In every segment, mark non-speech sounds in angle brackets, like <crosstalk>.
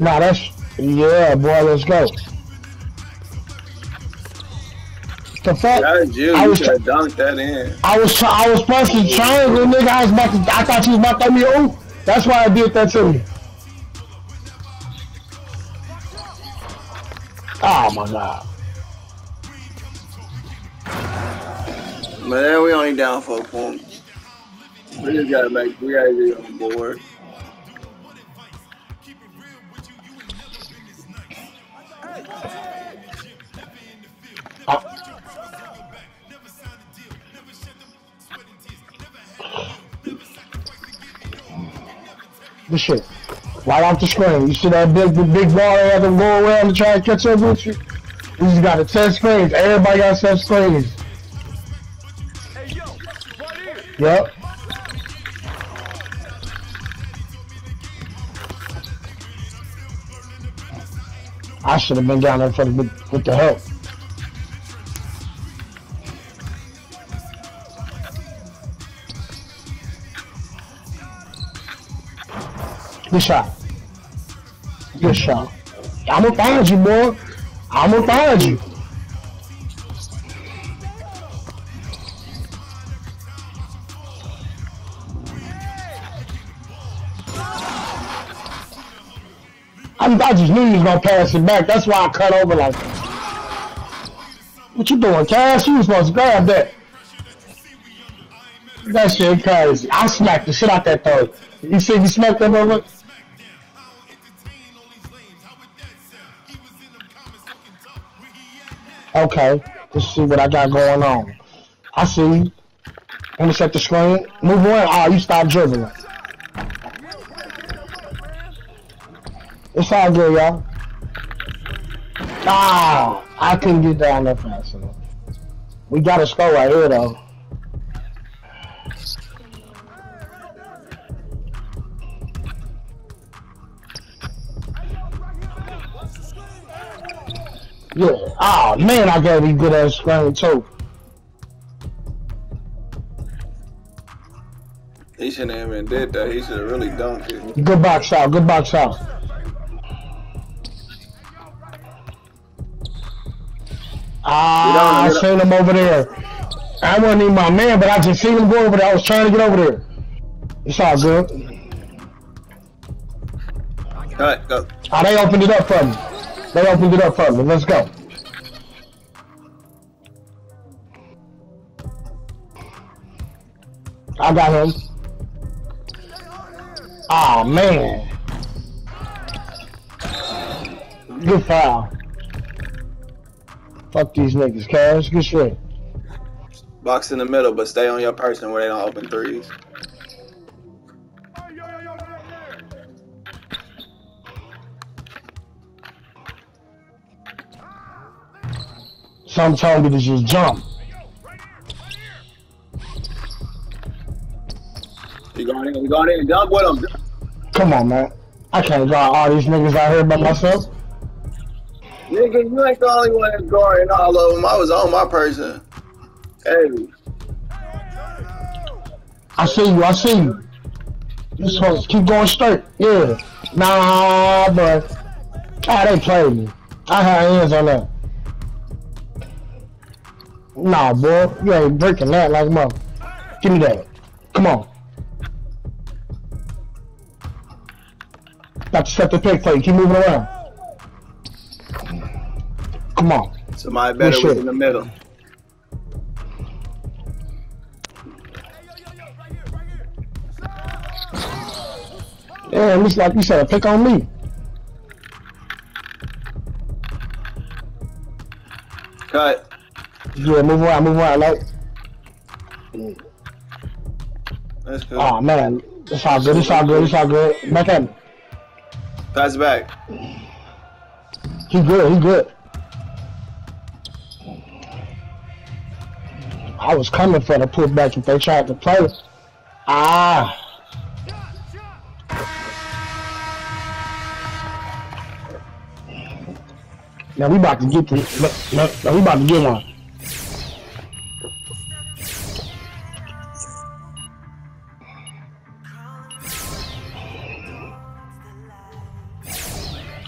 Nah, that's yeah, boy. Let's go. The fuck? You. I You was have dunked that in. I was I was pressing triangle, nigga. I was about to. I thought you was about to throw me a. That's why I did that to me. Oh my god. Man, we only down four points. We just gotta make. We gotta get on board. This shit. Right off the screen. You see that big big, big ball they have to go around to try to catch up with you? You just got to test screens. Everybody got set screens. Yep. I should have been down there for the, with the help. Find you, boy. I'm gonna find you. I, I just knew you was gonna pass it back. That's why I cut over like. What you doing, Cash? You was supposed to grab that. That shit crazy. I smacked the shit out that throw. You see you smacked that over? Okay, let's see what I got going on. I see you. Let me set the screen. Move on. Oh, you stop dribbling. It's all good, y'all. Ah, I couldn't get down there fast enough. We got a score right here, though. Yeah. Oh man, I gotta be good at screen too. He shouldn't have even did that. He should have really dunked it. Good box out. Good box out. Ah, I Get on, get seen him over there. I wasn't even my man, but I just seen him go over there. I was trying to get over there. It's all good. Cut, go. Ah, they opened it up for me. They opened it up for me. Let's go. I got him. Ah man. Good foul. Fuck these niggas, cash. Good shit. Box in the middle, but stay on your person where they don't open threes. Some told me to just jump. You going in? You going in? Dunk with him. Come on, man. I can't draw all these niggas out here by myself. Nigga, you ain't the only one that's guarding all of them. I was on my person. Hey, I see you. I see you. Just hold, keep going straight. Yeah. Nah, but ah, they played me. I had hands on that. Nah, boy, you ain't breaking that like mother. Give me that. Come on. Got to set the pick for you. Keep moving around. Come on. somebody better Good was shit. in the middle. Yeah, looks like you said a pick on me. Cut. Yeah, move around, move around, like. That's cool. Oh man, it's all good. It's all good. It's all good. Back at me. Pass back. He good. He good. I was coming for the putback if they tried to play. Ah. Now we about to get the. No, no, no, we about to get one.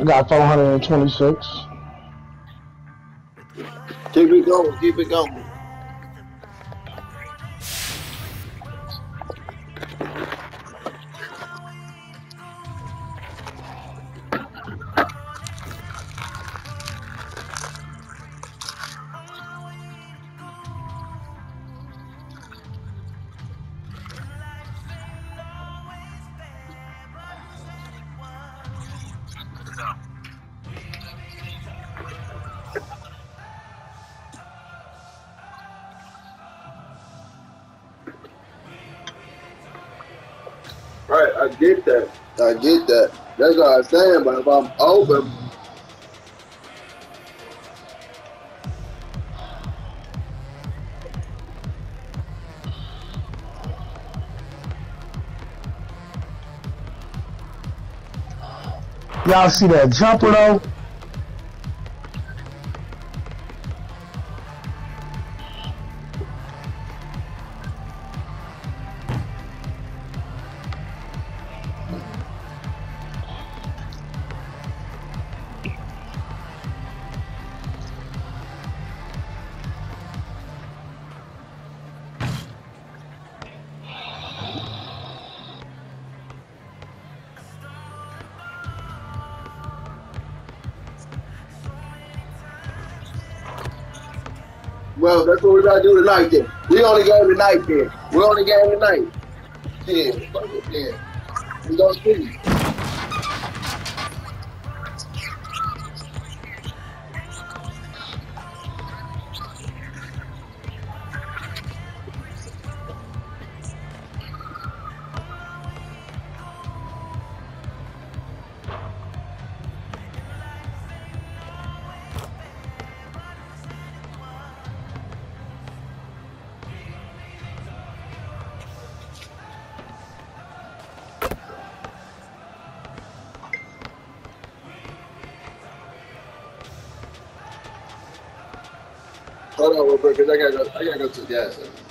I got 426. Keep it going. Keep it going. I get that. I get that. That's what I'm saying. But if I'm open, Y'all see that jumper though? That's what we gotta do tonight. Then we only game tonight. Then we only game tonight. Yeah, yeah. We gonna see. Quick, cause I gotta go. I gotta go to the gas station.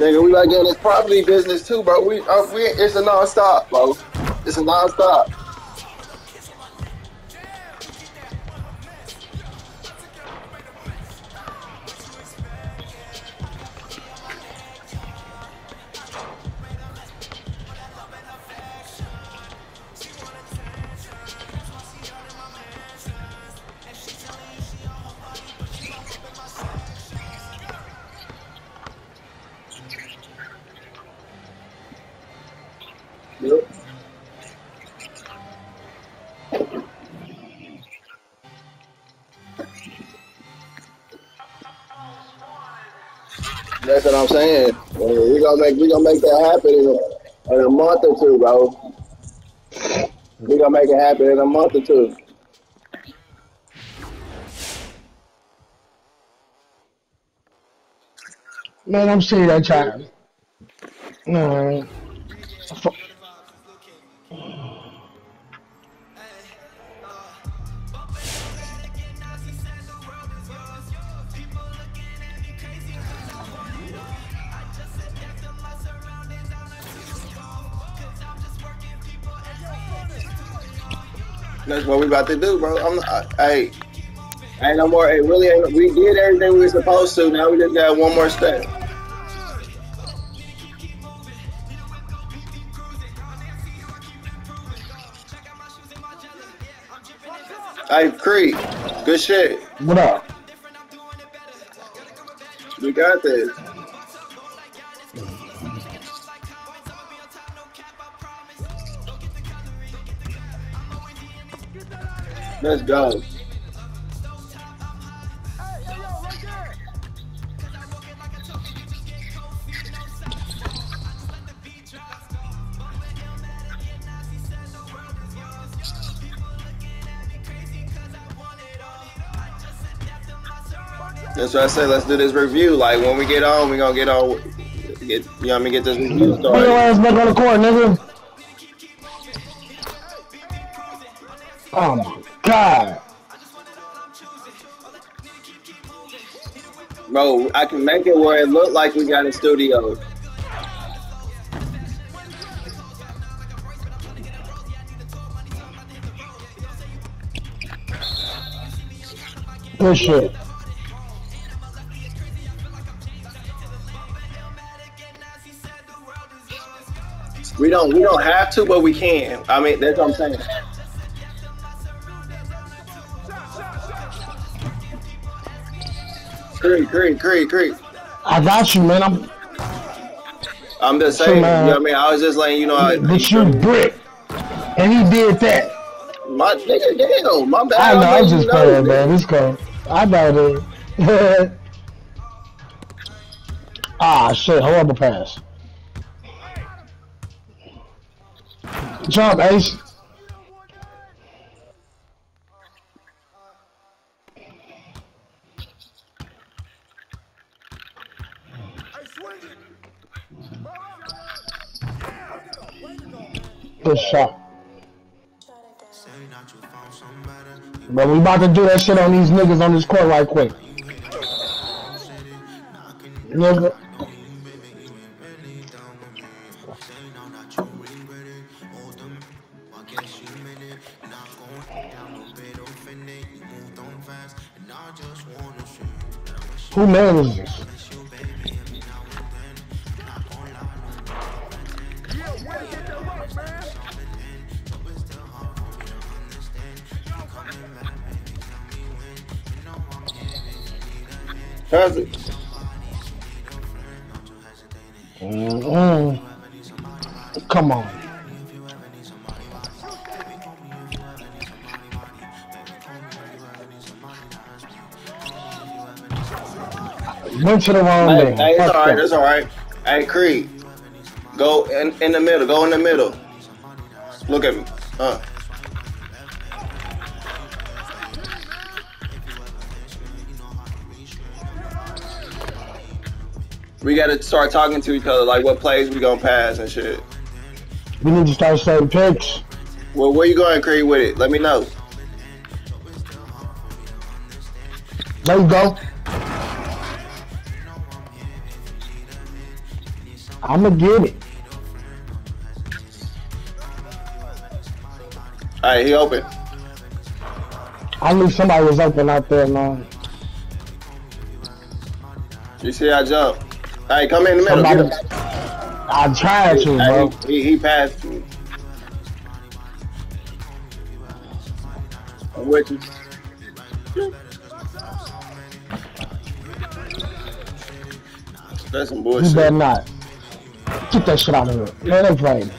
Nigga, we about to get in this property business too, bro. We, uh, we, it's a non-stop, bro. It's a non-stop. That's what I'm saying. Uh, We gonna make we gonna make that happen in a, in a month or two, bro. We gonna make it happen in a month or two. Man, I'm seeing that child. No. Fu- what we about to do, bro. I'm not, hey, ain't no more. It really ain't. We did everything we were supposed to. Now we just got one more step. Hey, Creed, good shit. What up? We got this. Let's go. That's what I said. Let's do this review. Like when we get on, we gonna get on. Get you know what I mean? Get this review started. Put your ass back on the court, nigga. Oh my god. Bro, I can make it where it look like we got a studio. Good shit. We don't we don't have to, but we can. I mean, that's what I'm saying. Creed, Creed, Creed. I got you, man. I'm I'm just saying, you know what I mean? I was just letting you know, I, but you brick. And he did that. my nigga, damn, my bad. I know, I'm just playing, man. It's cool. I know it. <laughs> ah, shit. Horrible pass. Jump, Ace. Good shot. But we about to do that shit on these niggas on this court right quick. Nigga. Who man is this? It. Mm-mm. Come on. Went to the wrong Hey, hey, it's all right. that. It's all right. Hey, Creed, go in, in the middle. Go in the middle. Look at me. Uh. We gotta start talking to each other, like what plays we gonna pass and shit. We need to start setting picks. Well, where you going, Creed, with it? Let me know. There you go. I'ma get it. All right, he open. I knew somebody was open out there, man. You see I jump. Hey, come in the middle. Somebody. I tried to, bro. he, he passed me. I'm with you. That's some You bullshit. better not. Get that shit out of here. Man, they playing.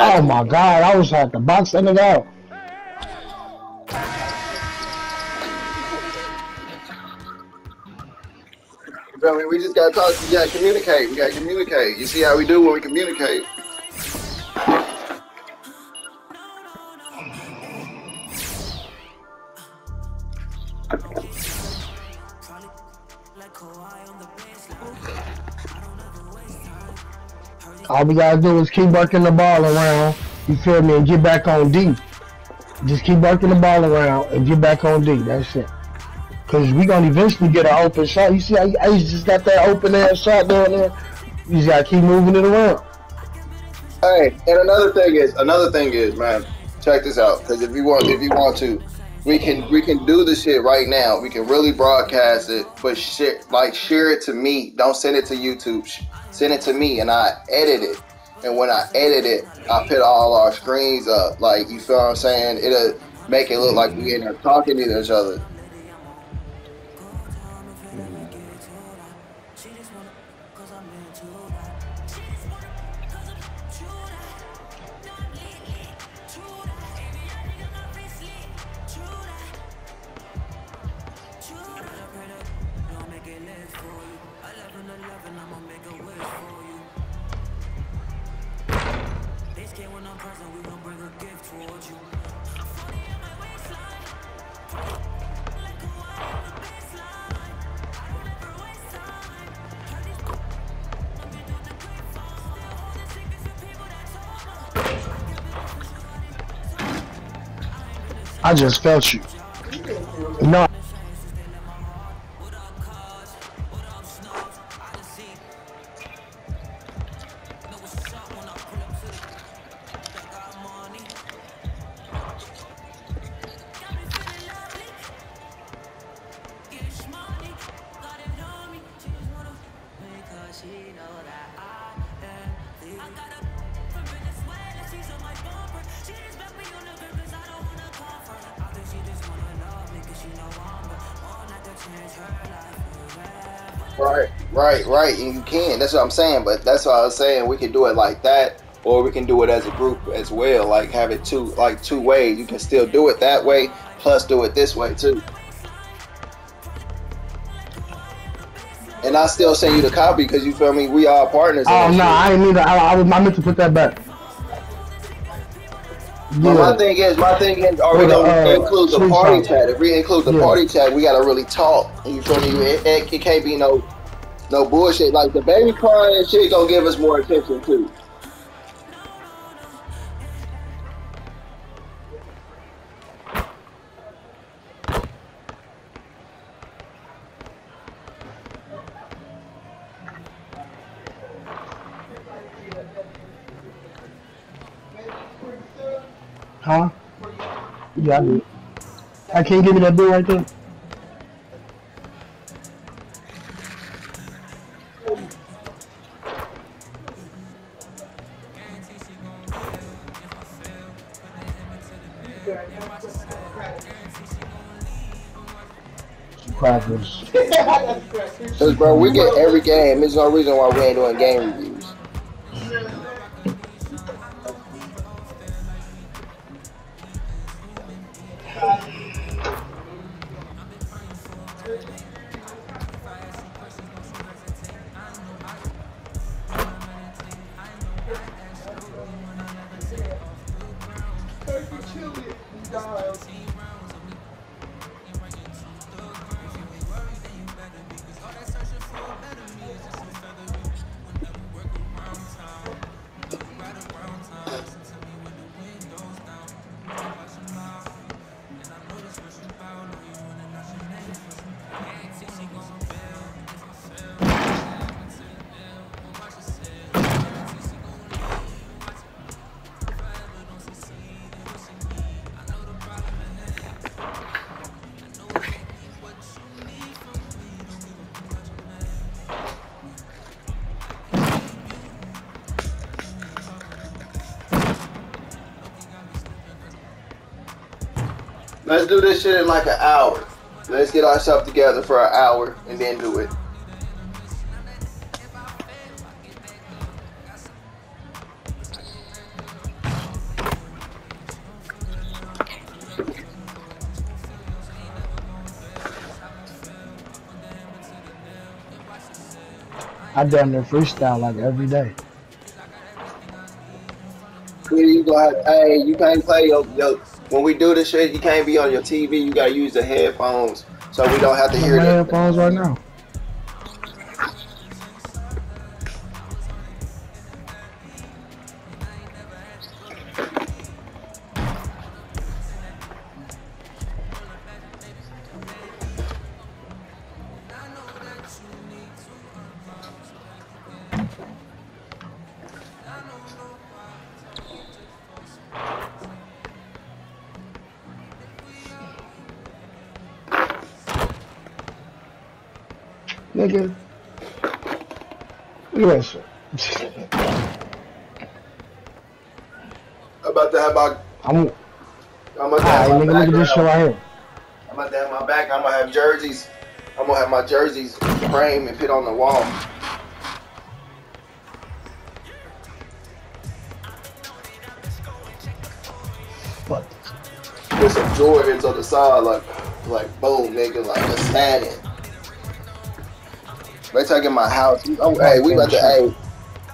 Oh my god, I was at the box in it out. mean, we just gotta talk. We gotta communicate. We gotta communicate. You see how we do when we communicate. All we gotta do is keep working the ball around. You feel me? And get back on D. Just keep working the ball around and get back on D. That's it. Cause we gonna eventually get an open shot. You see how Ace just got that open air shot down there? You just gotta keep moving it around. Hey, and another thing is, another thing is, man, check this out. Because if you want, if you want to, we can we can do this shit right now. We can really broadcast it, but shit, like share it to me. Don't send it to YouTube. Send it to me, and I edit it. And when I edit it, I put all our screens up. Like you feel what I'm saying? It'll make it look like we in there talking to each other. I just felt you. Right, right, right. And you can. That's what I'm saying. But that's what I was saying. We can do it like that, or we can do it as a group as well. Like have it two, like two ways. You can still do it that way, plus do it this way too. And I still send you the copy because you feel me. We are partners. Oh no, I didn't mean to. I, I, was, I meant to put that back. Yeah. my thing is, my thing is, are we gonna uh, include the party chat? If we include the yeah. party chat, we gotta really talk. You feel me? It, it, it, can't be no, no bullshit. Like the baby crying and shit gonna give us more attention too. Yeah, I. I can't give me that bill right there. Crackers. Cause bro, we get every game. There's no reason why we ain't doing game reviews. Let's do this shit in like an hour. Let's get ourselves together for an hour and then do it. I done their freestyle like every day. You gonna have, hey, you can't play your, your when we do this shit. You can't be on your TV. You gotta use the headphones so we don't have to hear the headphones right now. Nigga. Look at that shit. I'm about to have my. I'm I'm about ah, to alright, have my nigga, look at this shit right here. I'm about to have my back. I'm gonna have jerseys. I'm gonna have my jerseys framed and put on the wall. Fuck. With some Jordans on the side, like, like boom, nigga, like a static. I get my house. Oh, hey, we about to, hey,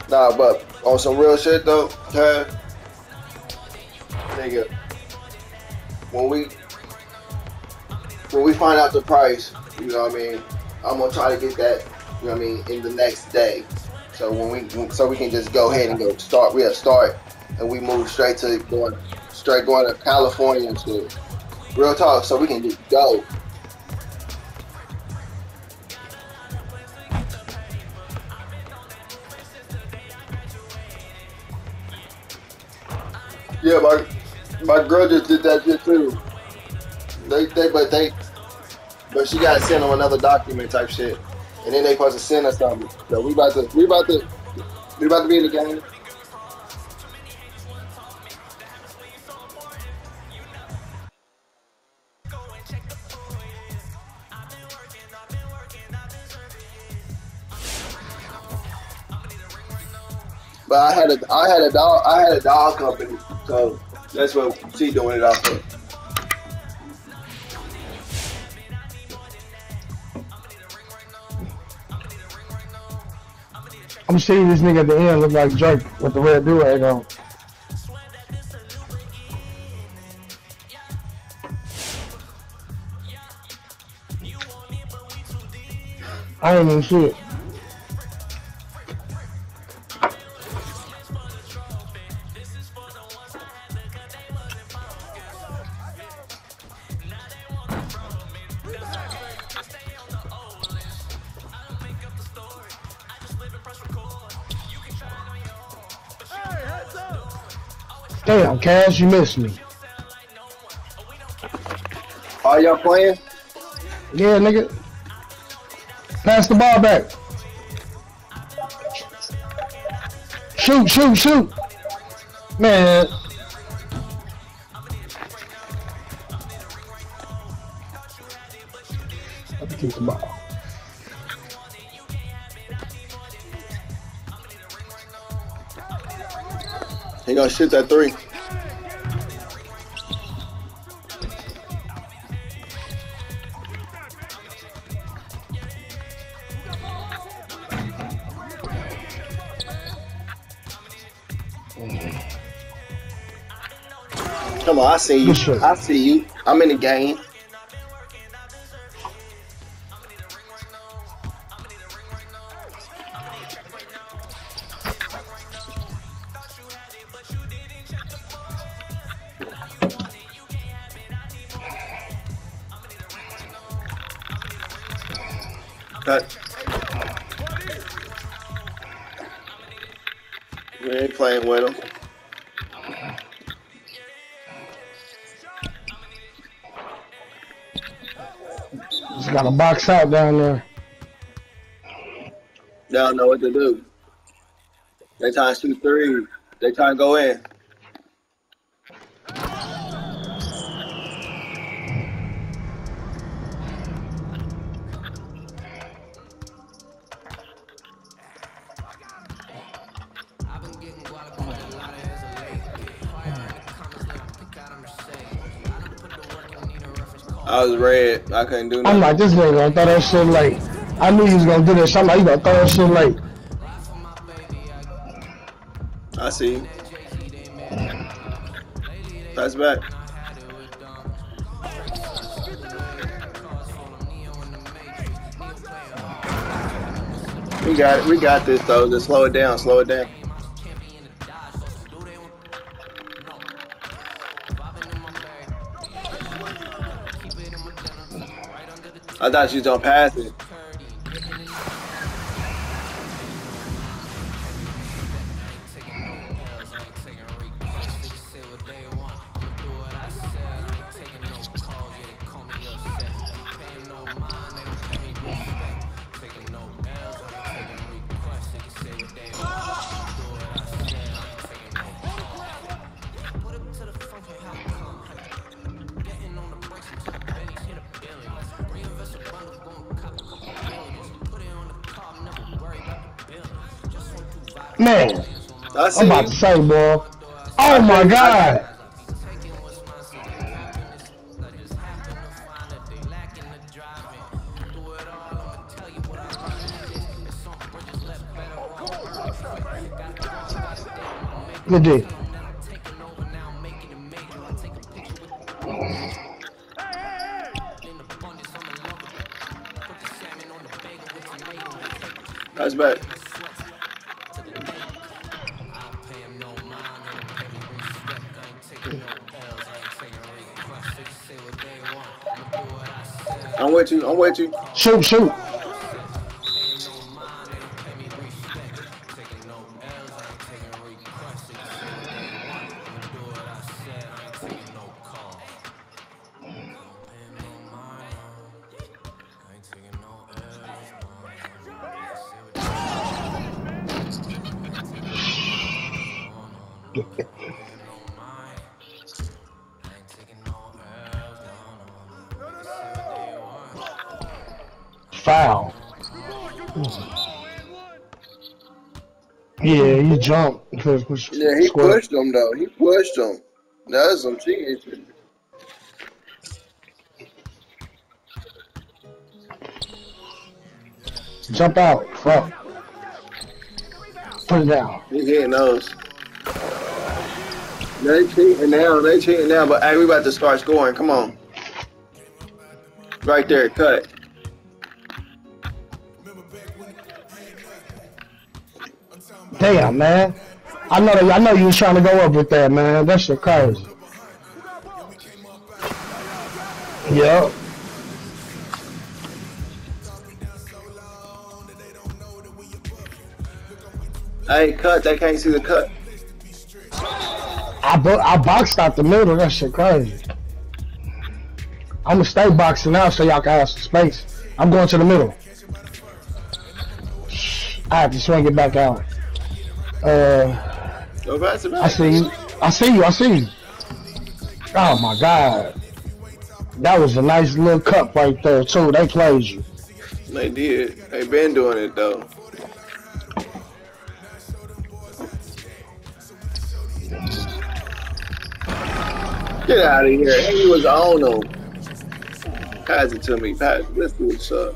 nah, but on some real shit though, Ted, nigga, when we when we find out the price, you know what I mean, I'm gonna try to get that, you know what I mean, in the next day. So when we, so we can just go ahead and go start, we'll start, and we move straight to going, straight going to California and shit. Real talk, so we can just go. Yeah, my my girl just did that shit too. They they but they but she got sent on another document type shit. And then they supposed to send us something. So we about to we about to we about to be in the game. But I had a I had a dog I had a dog company, so that's what she doing it off of. I'm seeing this nigga at the end look like Drake with the red do-rag on. I ain't even see it. Damn, you missed me. Are y'all playing? Yeah, nigga. Pass the ball back. Shoot, shoot, shoot. Man. Let me keep the ball. He gonna shoot that three. I see you. I see you. I'm in the game. Just got to box out down there. They don't know what to do. They trying to shoot three. They trying to go in. Red. I couldn't do nothing. I'm like, this nigga, I thought that shit like, I knew he was gonna do this. Somebody you gonna throw that shit late. I see. That's back. We got it. We got this though. Just slow it down. Slow it down. I thought you was gonna pass it. I'm about to say, boy. Oh my god. Good Shoot, shoot. Jumped <laughs> Yeah, he square. pushed him though. He pushed him. That's some cheating. Jump out. Fuck. Put it down. He hitting those. They cheating now. They cheating now. But hey, we about to start scoring. Come on. Right there. Cut. Damn, man. I know that, I know you was trying to go up with that, man. That shit crazy. Yup. Hey, cut. They can't see the cut. I bo- I boxed out the middle. That shit crazy. I'm gonna stay boxing now so y'all can have some space. I'm going to the middle. I have to swing it back out. Uh, Go back. I see you. I see you. I see you. Oh my god. That was a nice little cup right there too. They played you. They did. They been doing it though. Get out of here. He was on them. Pass it to me. Pass. Let's do what's up.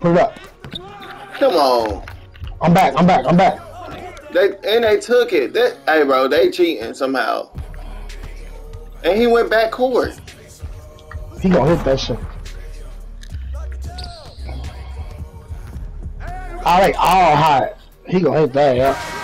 Put it up. Come on. I'm back. I'm back. I'm back. They and they took it. That hey bro, they cheating somehow. And he went back court. He gonna hit that shit. All right, all hot. He gonna hit that, yeah.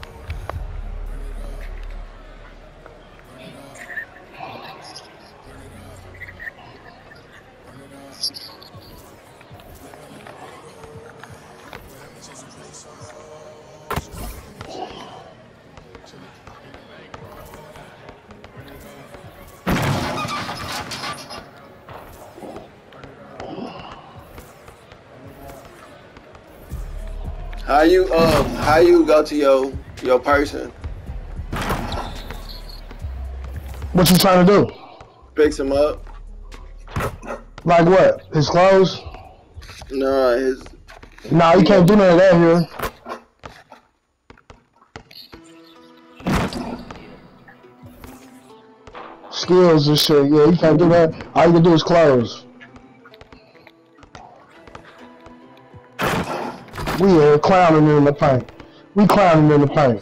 How you um how you go to your your person? What you trying to do? Fix him up? Like what? His clothes? No, his Nah, you can't do none of that here. Skills and shit, yeah, you can't do that. All you can do is close. Clowning in the paint. We clowning in the paint.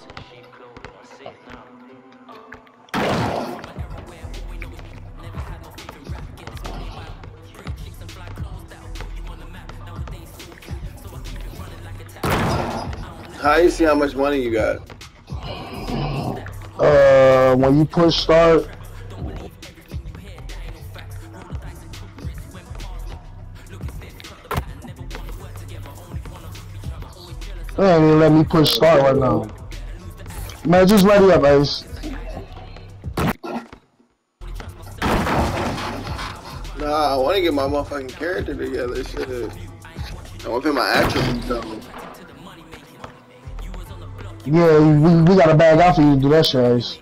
how you see how much money you got? Uh, when you push start, ain't even let me push start right now. Man, just ready up, Ace. Nah, I want to get my motherfucking character together. Shit. I want to put my attributes on. Yeah, we, we got a bag out for you to do that shit, Ace.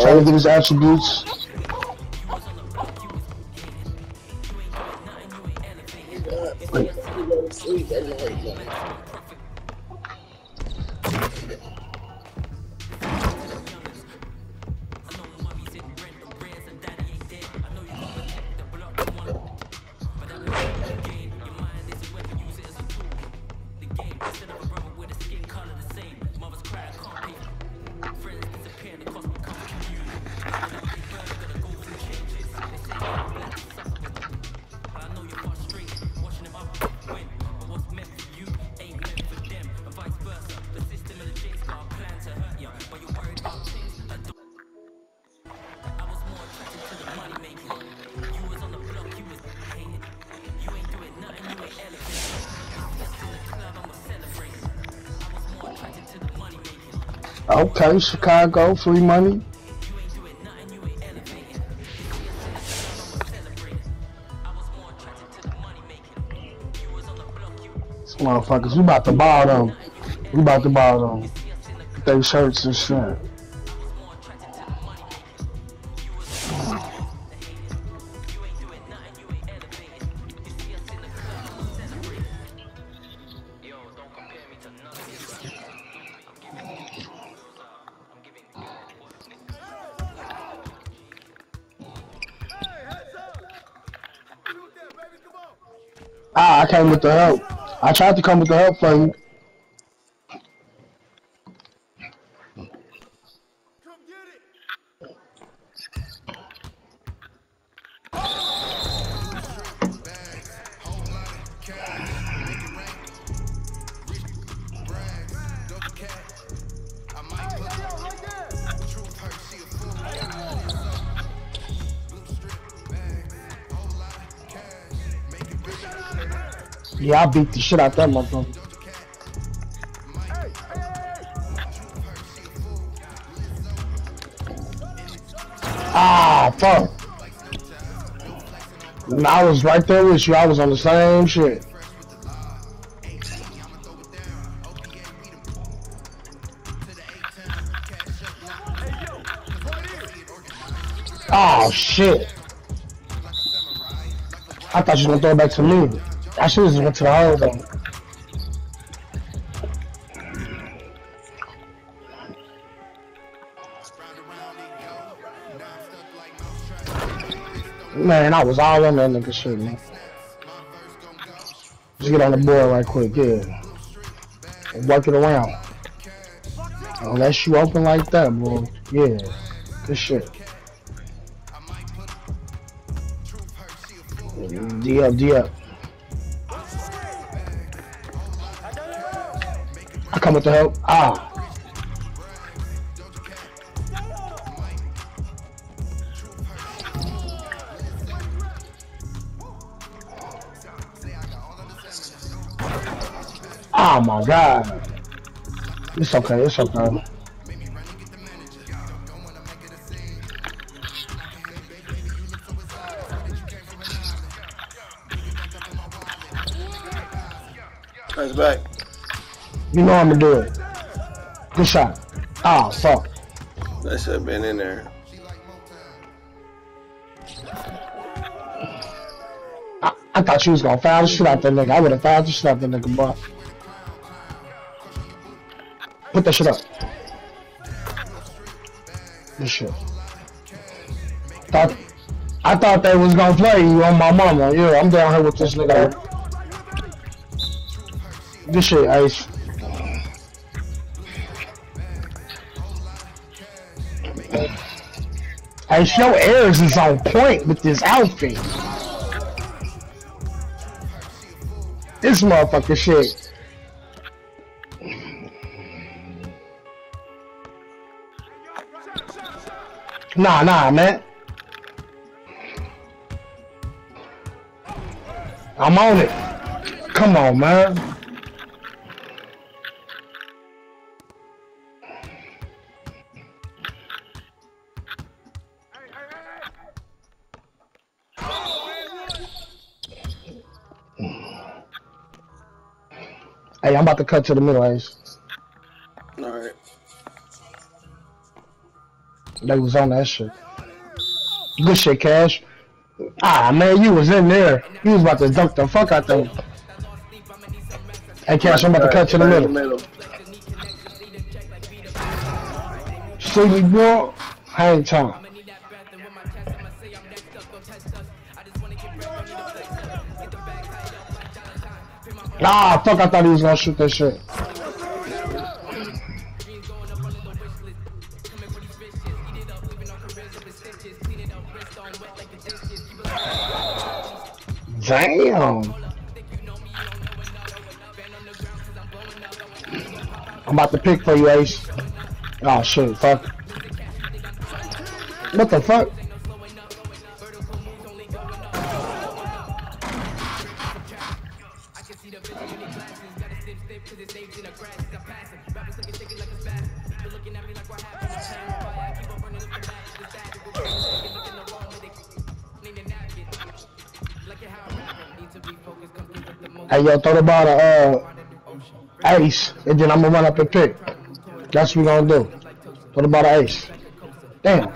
Trying to get his attributes. please end my life. Okay, Chicago, free money. Motherfuckers, we about to ball them. We about to ball them. Their shirts and shit. Came with the help. I tried to come with the help for you. Yeah, I beat the shit out that motherfucker. Ah, fuck. And I was right there with you. I was on the same shit. Oh, shit. I thought you was gonna throw it back to me. I should have went to the hole though. Man, I was all on that nigga shit, man. Just get on the board right quick, yeah. And work it around. Unless you open like that, bro. Yeah. Good shit. D up, D up. Come with the help. Ah. Oh my god. It's okay, it's okay. That's back. You know I'm gonna do it. Good shot. Ah, fuck. That should have been in there. I, I thought you was gonna foul the shit out that nigga. I would have fouled the shit out that nigga, but put that shit up. This shit. Thought I thought they was gonna play you on my mama. Yeah, I'm down here with this nigga. This shit, Ace. Ace, your airs is on point with this outfit. This motherfucker shit. Nah, nah, man. I'm on it. Come on, man. Hey, I'm about to cut to the middle, Ace. Alright. They was on that shit. Good shit, Cash. Ah, man, you was in there. You was about to dunk the fuck out there. Hey, Cash, I'm about to cut to the in middle. See me, bro? Hang time. Ah, fuck, I thought he was gonna shoot that shit. Damn. I'm about to pick for you, Ace. Oh shit, fuck. What the fuck? Hey, yo, throw the ball to uh, Ace, and then I'm gonna run up and pick. That's what we gonna do. Throw the ball to Ace. Damn.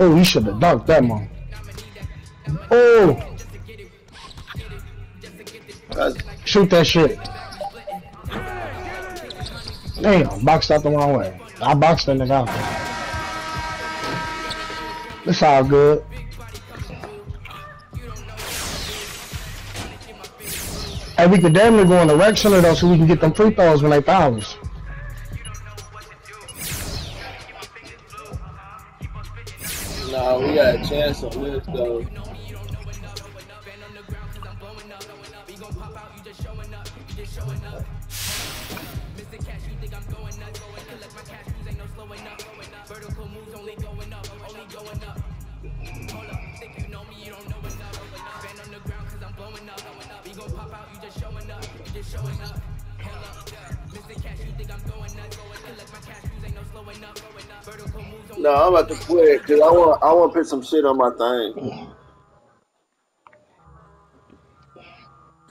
Oh, he should have dunked that one. Oh, shoot that shit. Damn, boxed out the wrong way. I boxed that nigga out. It's all good. Hey, we could damn near go in the rec center though, so we can get them free throws when they foul us. nah, we got a chance on this though. No, I'm about to quit because I want I want to put some shit on my thing.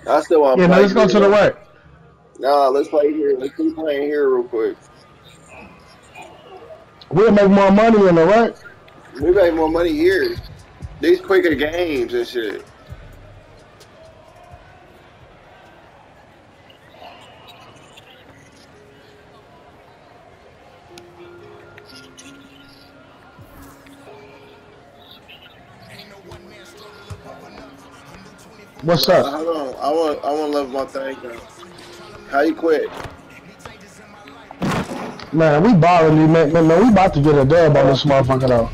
I still want. Yeah, let's go to the rec. Nah, let's play here. Let's keep playing here real quick. We'll make more money in the right. We make more money here. These quicker games and shit. What's up? hold on, I want I want to love my thing. How you quit? Man, we balling, man. man. Man, we about to get a dub on this motherfucker though.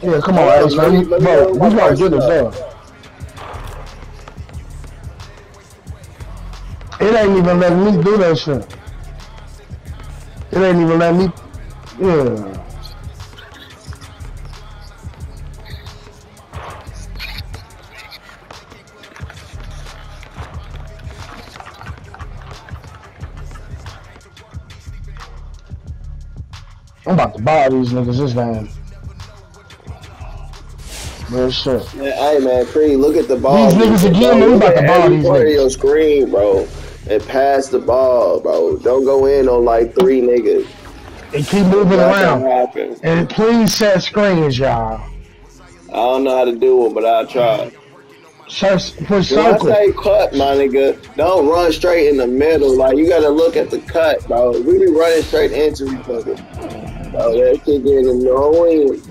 Yeah, come on, Ace, man. let me Bro, we my gotta get first done. It ain't even letting me do that shit. It ain't even letting me. Yeah. Buy these niggas this game. Real shit. Man, hey man, Creed, look at the ball. These niggas again, man, we about to ball these niggas. your screen, bro, and pass the ball, bro. Don't go in on like three niggas. They keep moving Not around. And please set screens, y'all. I don't know how to do it, but I'll try. Search, push When I say cut, my nigga, don't run straight in the middle. Like you gotta look at the cut, bro. We be running straight into each other. Bro, that shit getting annoying.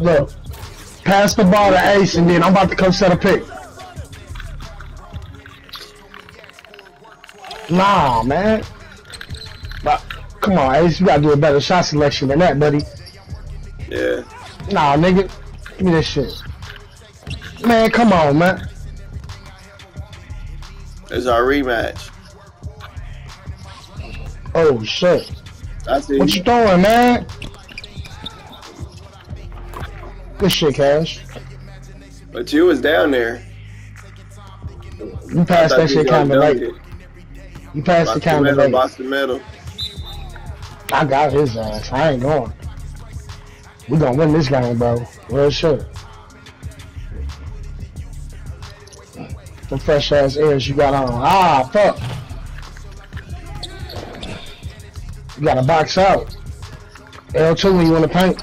Look, pass the ball to Ace, and then I'm about to come set a pick. Nah, man. But, come on, Ace, you gotta do a better shot selection than that, buddy. Yeah. Nah, nigga, give me this shit. Man, come on, man. It's our rematch. Oh shit, what you doing, man? Good shit, Cash. But you was down there. You passed that shit kinda dunk late. it. You passed the kinda middle, late. box the middle. I got his ass. I ain't going. We gonna win this game, bro. Real shit. The fresh ass airs you got on. Ah, fuck. You gotta box out. L2 when you wanna paint.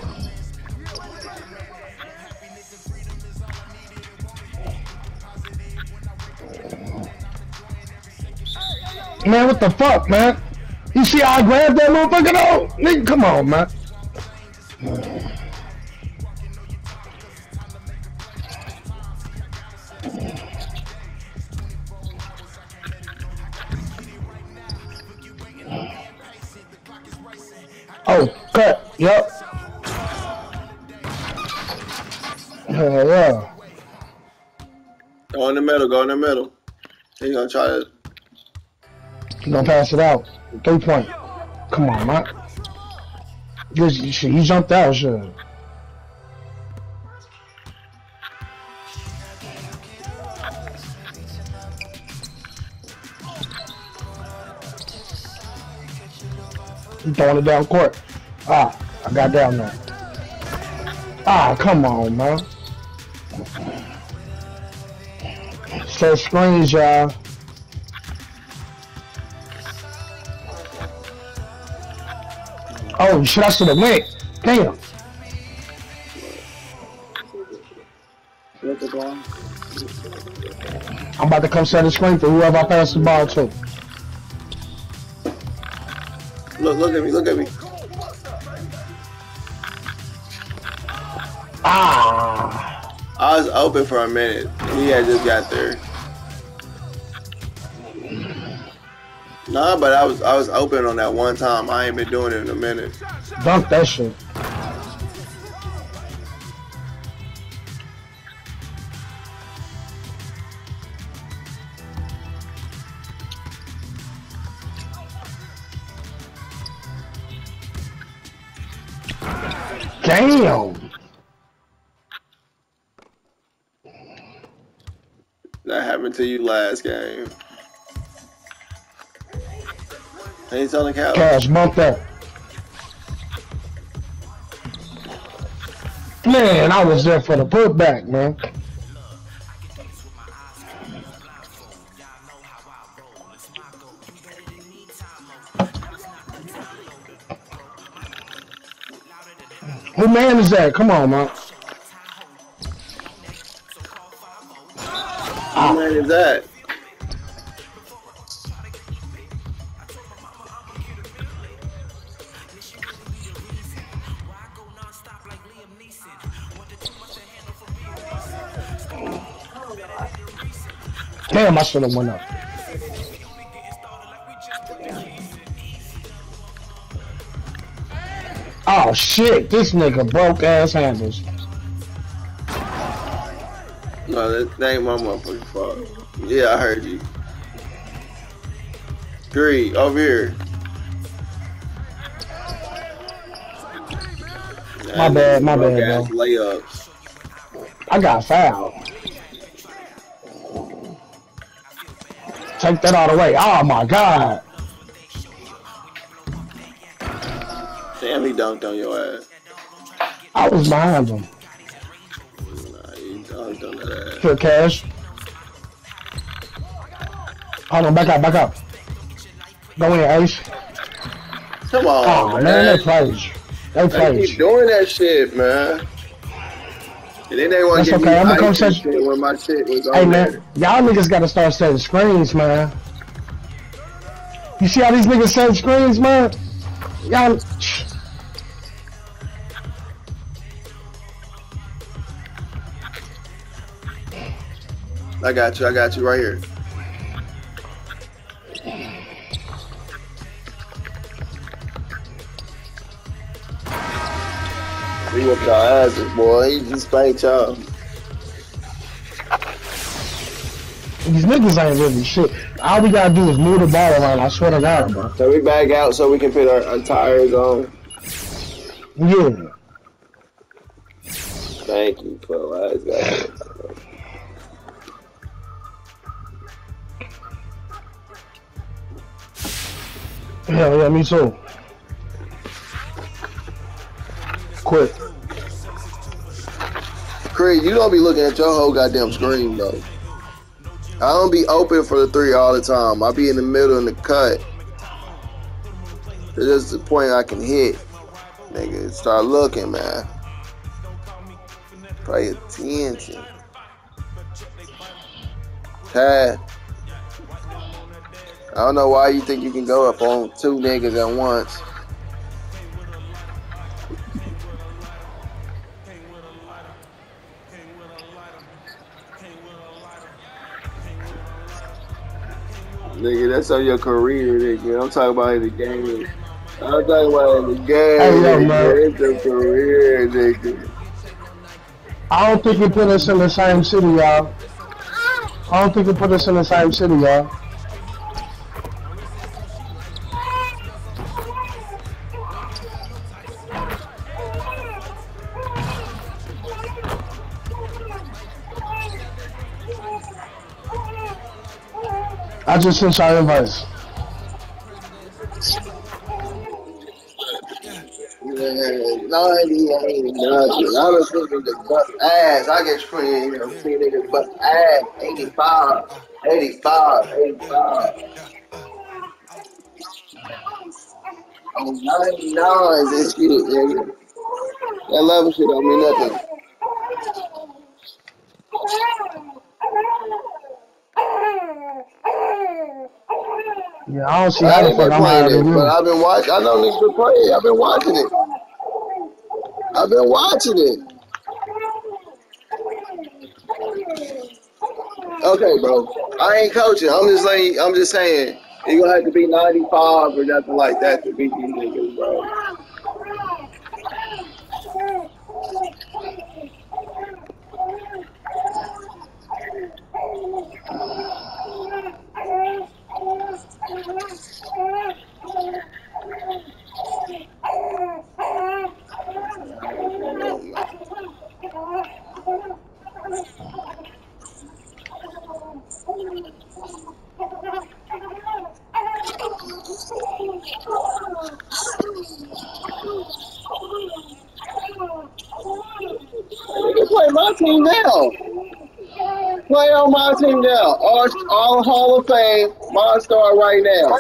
Man, what the fuck, man? You see how I grabbed that motherfucker though? Nigga, come on, man. Yup. Hell yeah. Go in the middle, go in the middle. He gonna try to You gonna pass it out. Three point. Come on, man. This shit, he jumped out, shit. He throwing it down court. Ah, I got down there. Ah, come on, man. Set screens, y'all. Oh shit, I should have went. Damn. I'm about to come set the screen for whoever I pass the ball to. look look at me, look at me. I was open for a minute. He had just got there. Nah, but I was I was open on that one time. I ain't been doing it in a minute. Dunk that shit. Damn. That happened to you last game. Ain't on the couch. Cash, bump. Man, I was there for the putback, man. Who man is that? Come on, man. Is that? Damn, I should have went up. Oh shit, this nigga broke ass handles. No, that, ain't my motherfucking fault. Yeah, I heard you. Three, over here. My bad, my bad, Broke-ass Layups. I got fouled. Take that all the way. Oh my god. Damn, he dunked on your ass. I was behind him. Nah, he dunked on that ass. Here, cash. Hold on, back up, back up. Go in, Ace. Come on, Oh man, man. they played. They They played keep doing that shit, man. And then they want to okay, me I'ma come ice and set- shit when my shit was Hey man, y'all niggas gotta start setting screens, man. You see how these niggas set screens, man? Y'all. I got you. I got you right here. He whooped our asses, boy. He just spanked y'all. These niggas ain't really shit. All we gotta do is move the ball around. I swear to God, bro. So we back out so we can put our, our tires on. Yeah. Thank you, bro. I got it. Hell yeah, me too. Quick. Craig, you don't be looking at your whole goddamn screen though. I don't be open for the three all the time. I be in the middle in the cut. There's the point I can hit. Nigga, start looking, man. Pay attention. Tad. I don't know why you think you can go up on two niggas at once. Nigga, that's on your career, nigga. I'm talking about in the game. I'm talking about in the game. Hey, yo, man. It's your career, nigga. I don't think you put us in the same city, y'all. I don't think you put us in the same city, y'all. I just sent y'all invites. Man, 90 ain't nothing. I butt ass. I get screaming, see niggas butt ass. 85, 85, 85. Oh, 99 is this shit, nigga. That level shit don't mean nothing. Yeah, I don't see how the fuck I'm out it, but. I've been watching. I know niggas been playing. I've been watching it. I've been watching it. Okay, bro. I ain't coaching. I'm just saying. I'm just saying. You gonna have to be 95 or nothing like that to beat these niggas, bro. Nigga, play my team now. Play on now. All, all Hall of Fame, my star right now.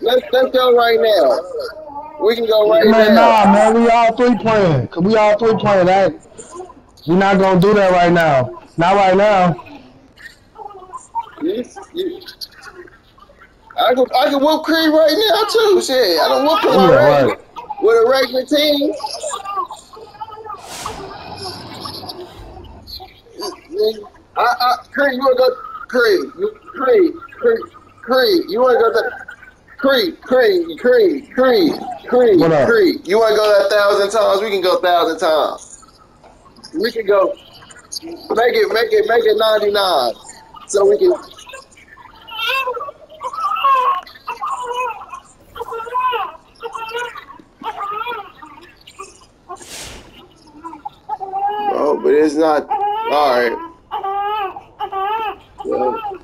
Let's let's go right now. We can go right Man, now. nah, man, we all three playing. Cause we all three playing that. We not gonna do that right now. Not right now. You, you, I can I can whoop Creed right now too. Shit, I don't whoop him Yeah, already right. with a regular team. Uh, uh, I, I, Creed, you wanna go? Creed, you, Creed, Creed, Creed, you wanna go to? Creed, Creed, Creed, Creed, Creed, What up? Creed. You want to go that thousand times? We can go thousand times. We can go. Make it, make it, make it ninety nine. So we can. <laughs> Oh, but it's not. All right. Well,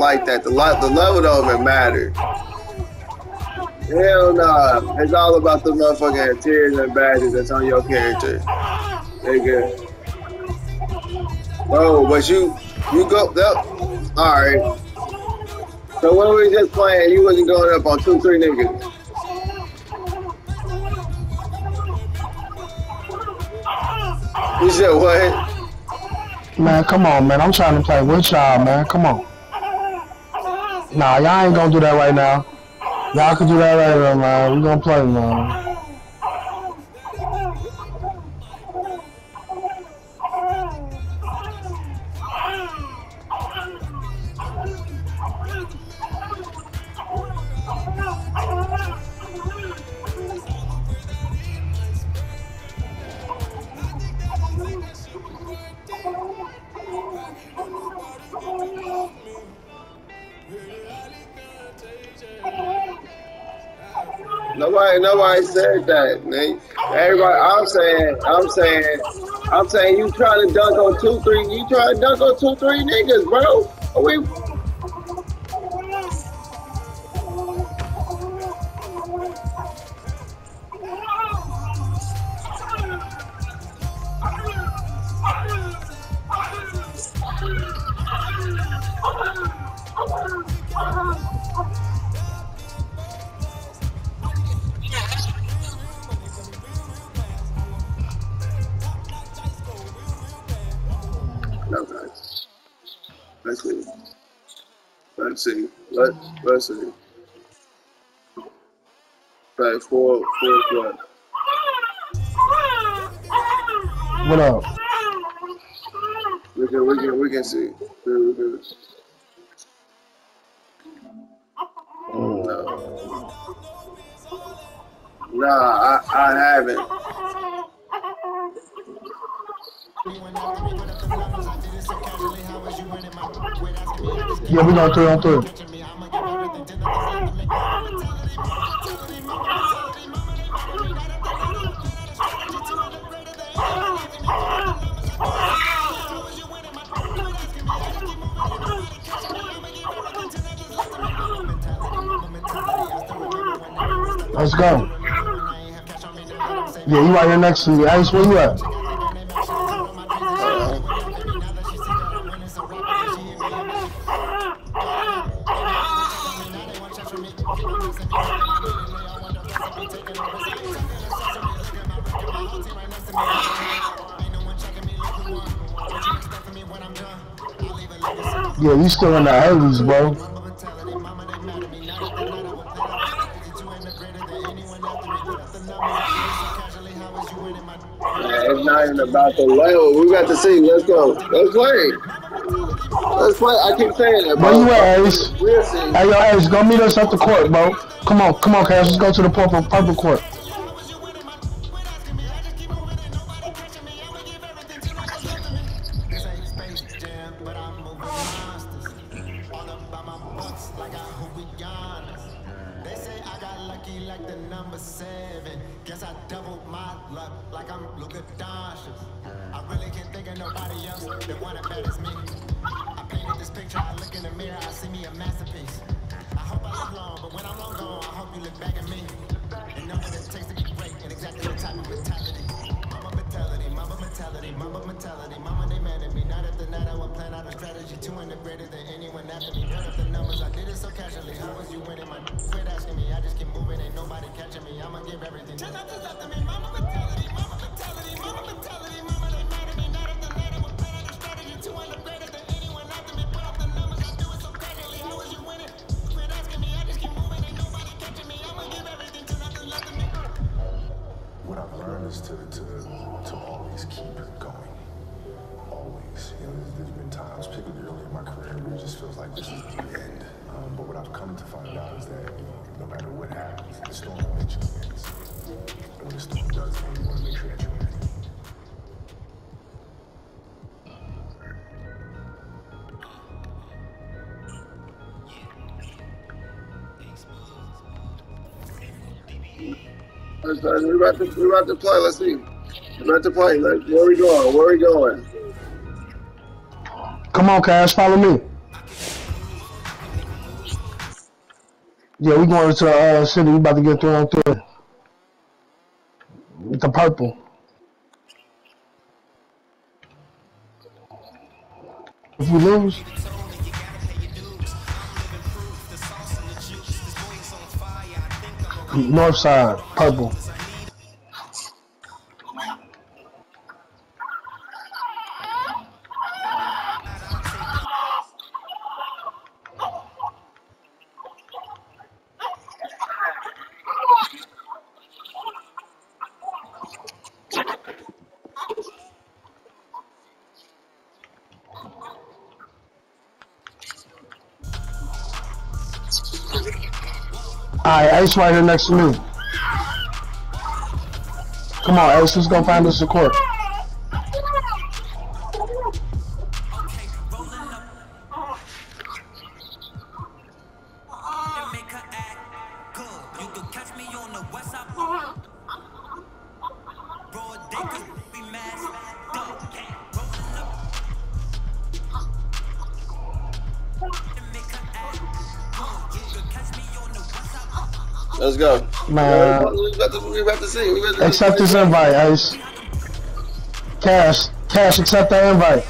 like that. The the level don't even matter. Hell nah. It's all about the motherfucking tiers and badges that's on your character. Nigga. Oh, but you you go up. Alright. So when we just playing, you wasn't going up on two, three niggas. You said what? Man, come on, man. I'm trying to play with y'all, man. Come on. Nah, y'all ain't gonna do that right now. Y'all can do that later, man. We gonna play, man. Said that, Nate. Everybody, I'm saying, I'm saying, I'm saying, you trying to dunk on two, three, you trying to dunk on two, three niggas, bro. Are we? Let Let's see. Right, four, four, what? What up? We can, we can, we can see. We can- No. Nah, I, I haven't. Yeah, we going three on three. Let's go. Yeah, you right here next to me. Ice, where you at? Yeah, you still in the 80s, bro. About the level. We got to see. Let's go. Let's play. Let's play. I keep saying that, bro. Where you at, Ace? Hey, yo, Ace, go meet us at the court, bro. Come on, come on, Cash. Let's go to the purple, purple court. Play. Like, where we going? Where we going? Come on, Cash, follow me. Yeah, we going to uh, city. We about to get thrown through. The purple. If we lose, north side, purple. Ace right here next to me. Come on, Ace, let's go find us a court. To we about to see. We about to Accept this invite, Ace. Cash, Cash, accept the invite.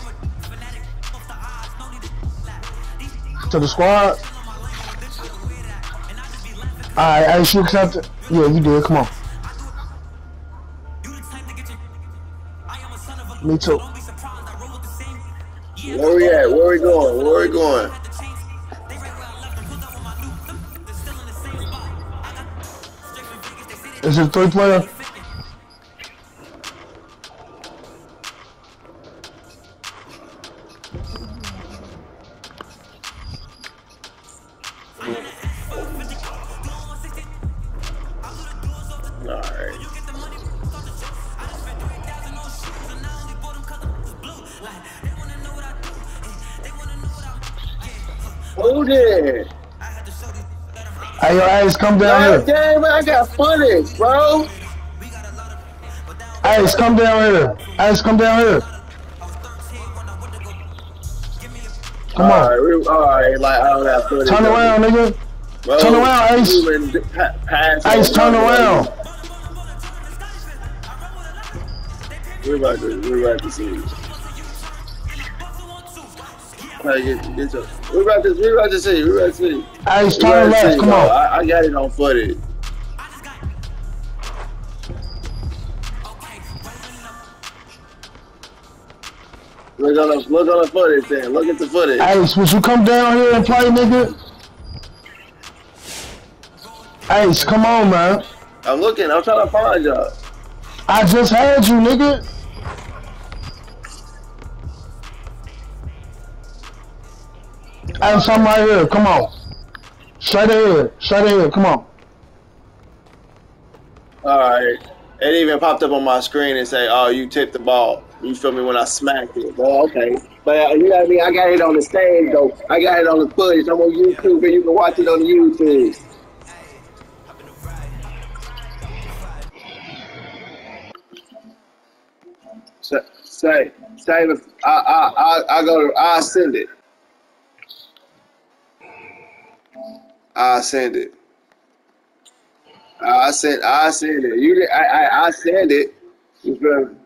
To the squad. Alright, Ace, you accept it? Yeah, you did. Come on. You the type to get your. I am a son of a. Me too. Don't be surprised. I roll with the same. Where we at? Where we going? Where we going? A three player? Hey, yo, Ace, come down here. damn, I got footage, bro. Ace, come down here. Ace, come down here. Come on. Alright, we- alright, like I don't have footage. Turn around, nigga. Bro, turn around, Ace. we Ace, turn around. We're about to, we're about to see. Hey, get, get your, we're about to, we're about to see, we're about to see. Ace, We're turn left. Come on. I, I got it on footage. Look on the look on the footage then. Look at the footage. Ace, would you come down here and play, nigga? Ace, come on, man. I'm looking. I'm trying to find y'all. I just had you, nigga. Ace, I'm right here. Come on. Straight ahead. Straight ahead. Come on. All right. It even popped up on my screen and say, "Oh, you tipped the ball." You feel me when I smacked it? Well, okay. But uh, you know what I mean. I got it on the stage though. I got it on the footage. I'm on YouTube, and you can watch it on YouTube. Say, say, say if I, I, I, I go to, I send it. I send it. I send, I send it. You, I, I, I send it. You feel?